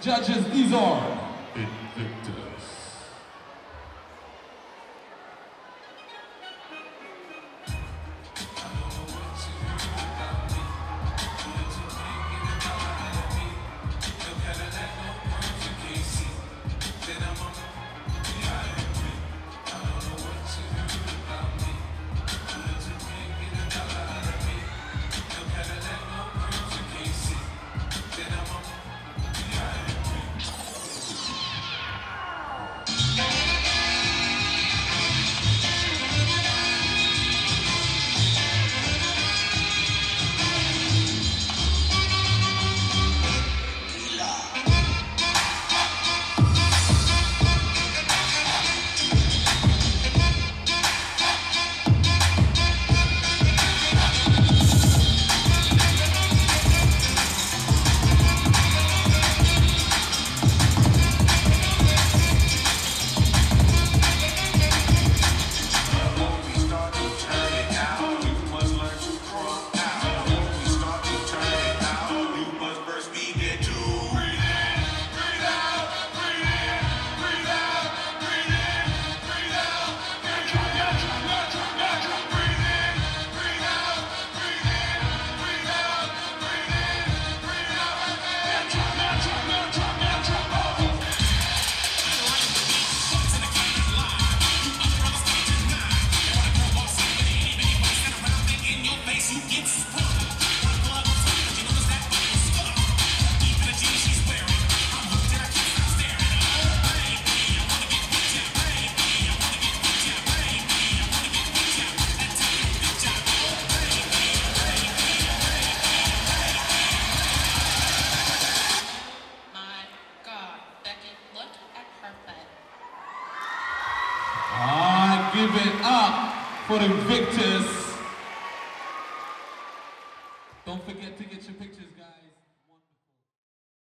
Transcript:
Judges, these are. Give it up for Invictus. Don't forget to get your pictures, guys.